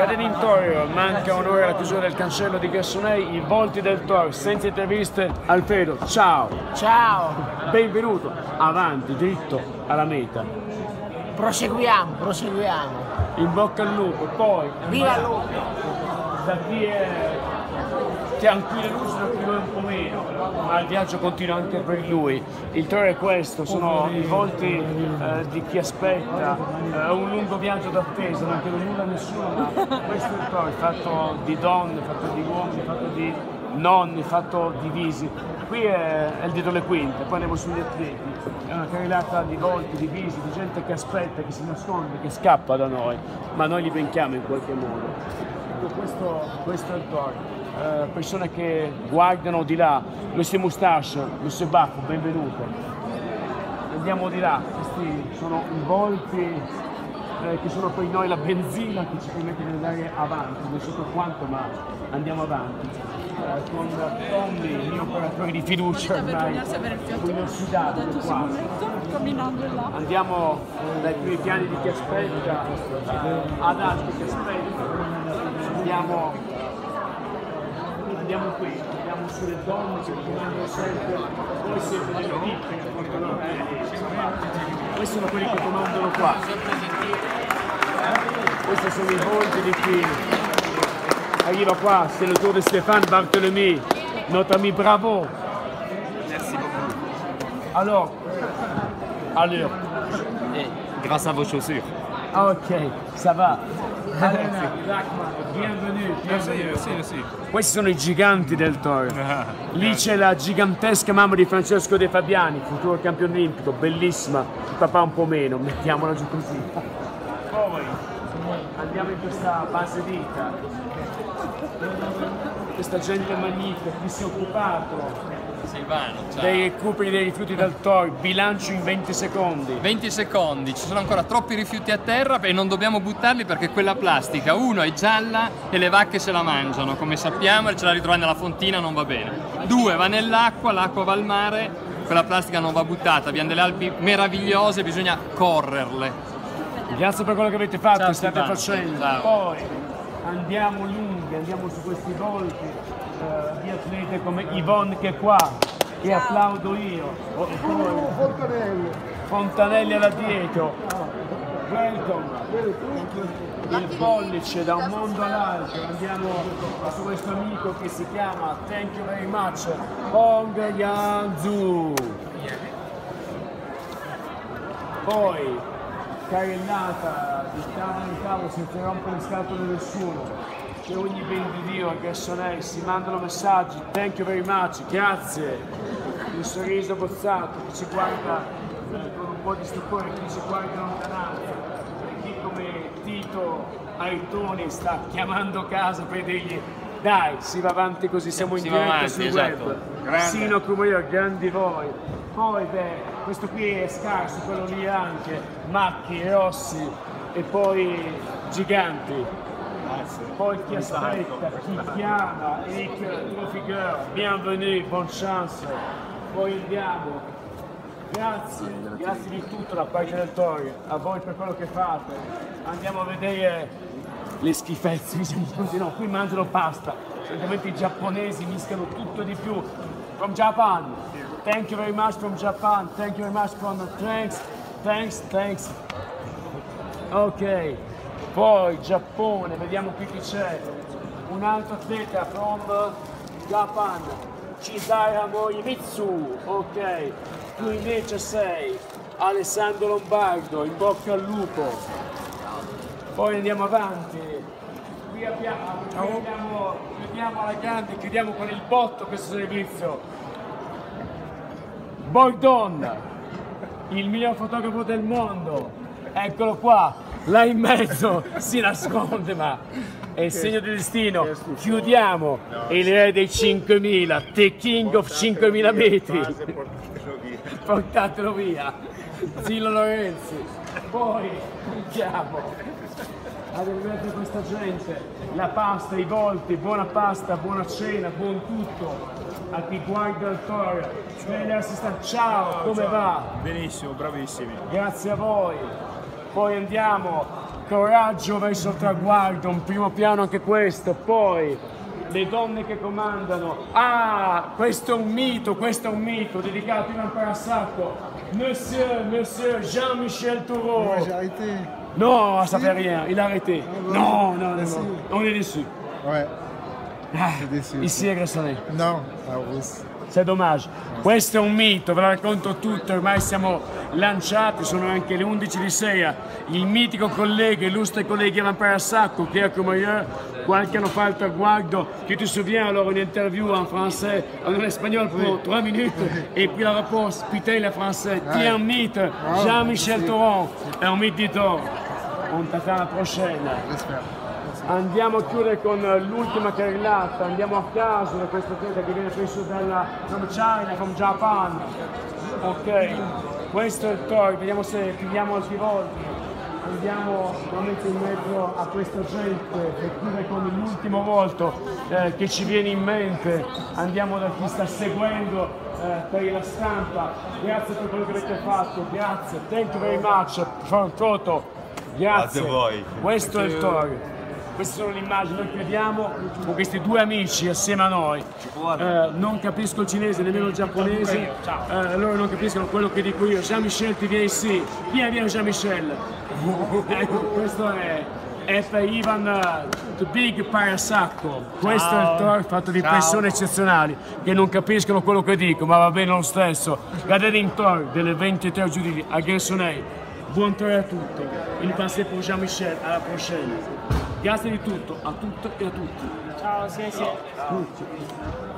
Cadenin Toro, manca un'ora alla chiusura del cancello di Gassonei, i volti del Toro, senza interviste, Alfredo, ciao, Ciao, benvenuto, avanti, dritto, alla meta, proseguiamo, proseguiamo. in bocca al lupo, poi Viva Lupo! da chi è tranquillo luce, da chi lo è un po' meno, ma il viaggio continua anche per lui. Il Toro è questo, sono i volti eh, di chi aspetta, eh, un lungo viaggio d'attesa, non chiedo nulla a nessuno, ma questo è il è fatto di donne, fatto di uomini, fatto di nonni, fatto di visi. Qui è, è il dietro le quinte, poi andiamo sugli atleti, è una carrellata di volti, di visi, di gente che aspetta, che si nasconde, che scappa da noi, ma noi li venchiamo in qualche modo. Questo, questo è il Toro. Eh, persone che guardano di là, Monsieur Moustache, Monsieur Baffo, benvenuto. Andiamo di là, questi sono i volti eh, che sono per noi la benzina che ci permette di andare avanti, non so per quanto ma andiamo avanti. Eh, con Tommy, il mio operatore di fiducia ormai, avere il fiato universitario dato sul qua. Andiamo dai primi piani di chi aspetta eh, ad altri che aspettano. Andiamo, andiamo qui, andiamo sulle donne che comandano sempre, voi siete delle pippe che portano avanti. Questi sono quelli che comandano qua. Questi sono i volti di chi arriva qua, c'est le tour de Stéphane Barthélemy, notre ami bravo. Merci beaucoup. Alors, allure. Et grâce à vos chaussures. Ah, ok, ça va. Bienvenue, bienvenue. merci. Questi sono i giganti del Toro. Lì c'è la gigantesca mamma di Francesco De Fabiani, futuro campione olimpico, bellissima. Il papà un po' meno, mettiamola giù così. Poi andiamo in questa base vita. Questa gente magnifica, chi si è occupato Silvano, ciao. dei recuperi dei rifiuti del Toro, bilancio in 20 secondi. 20 secondi, ci sono ancora troppi rifiuti a terra e non dobbiamo buttarli perché quella plastica, uno, è gialla e le vacche se la mangiano, come sappiamo, e ce la ritroviamo nella fontina, non va bene. Due, va nell'acqua, l'acqua va al mare, quella plastica non va buttata, abbiamo delle Alpi meravigliose, bisogna correrle. Grazie per quello che avete fatto Ciao, e state facendo. Ciao. Poi andiamo lunghi, andiamo su questi volti eh, di atlete come Yvonne che è qua, che applaudo io. O- e poi Fontanelli là dietro. Welcome. Il pollice da un mondo all'altro, andiamo su questo amico che si chiama Thank you very much, Hong Yanzu. Poi carrellata di tavolo in tavolo senza rompere le scatole nessuno. C'è ogni ben di Dio a Gassonei, si mandano messaggi, thank you very much, grazie. Un sorriso bozzato, chi ci guarda eh, con un po' di stupore, chi ci guarda in lontananza, e chi come Tito Aitoni sta chiamando casa per dirgli dai, si va avanti così, siamo in Si diretta avanti, sul esatto. web. Sino come io, grandi voi. Poi beh, questo qui è scarso, quello lì anche, Macchi, Rossi e poi Giganti. Poi chi aspetta, chi chiama, Eric Trofigueur, bienvenue, bonne chance. Poi andiamo. Grazie, grazie di tutto da parte del Tori, a voi per quello che fate. Andiamo a vedere le schifezze, diciamo così, no, qui mangiano pasta. Solitamente i giapponesi mischiano tutto di più. From Japan. Thank you very much from Japan. Thank you very much from thanks, thanks, thanks. Ok, poi Giappone, vediamo qui chi c'è. Un altro atleta from Japan, Chisara Morimitsu. Ok, tu invece sei Alessandro Lombardo, in bocca al lupo. Poi andiamo avanti. Qui abbiamo, qui abbiamo- chiudiamo alla grande, chiudiamo con il botto questo servizio. Bordon, il miglior fotografo del mondo. Eccolo qua, là in mezzo, si nasconde, ma è il segno del destino. Chiudiamo il re dei 5000, The King of 5000 metri. Portatelo via. Zillo Lorenzi. Poi chiudiamo. Arrivate questa gente, la pasta, i volti, buona pasta, buona cena, buon tutto. A chi guarda il toro, assistente, ciao, come va? Benissimo, bravissimi. Grazie a voi. Poi andiamo coraggio verso il traguardo, un primo piano anche questo, poi le donne che comandano. Ah, questo è un mito, questo è un mito dedicato a Ivan Parasacco. Monsieur, monsieur Jean-Michel arrêté. Non, ça fait rien, il a arrêté. ouais. Non, non, non, non, on est déçus. Ouais. Ah, è Gressonè. Non, à Rousse. C'est dommage. Questo è un mito, ve lo racconto tutto, ormai siamo lanciati, sono anche le 11 di sera. Il mitico collega, illustre collega Ivan Parasacco, est comme ailleurs, qualche anno fa al traguardo, tu te souviens alors une interview en français, en espagnol pour 3 minutes, et puis la réponse, putain le français, tu es un mythe, Jean-Michel Thoron, è un mythe di Thor. On t'attend la prochaine. J'espère. Andiamo a chiudere con l'ultima carrellata, andiamo a caso da questo atleta che viene preso dalla from China, from Japan. Ok, questo è il Thor, vediamo se chiudiamo altri volti. Andiamo nuovamente in mezzo a questa gente per chiudere con l'ultimo volto eh, che ci viene in mente. Andiamo da chi sta seguendo eh, per la stampa. Grazie per quello che avete fatto, grazie. Thank you very much for Toto. Grazie. Grazie a voi. Questo è il Thor. Queste sono le immagini, noi chiudiamo con questi due amici assieme a noi. Eh, non capisco il cinese, nemmeno il giapponese, eh, loro non capiscono quello che dico io. Jean-Michel ti viene sì, vieni vieni Jean-Michel. ecco, questo è, per Ivan eh, The Big Parasacco. Questo è il Thor fatto di persone eccezionali che non capiscono quello che dico, ma va bene lo stesso. Guardate in Thor delle 23 giugno a Gersonei. Buon Thor a tutto. Il passé pour Jean-Michel, alla prossima. Grazie di tutto, a tutto e a tutti. Ciao, sì, sì. Tutti.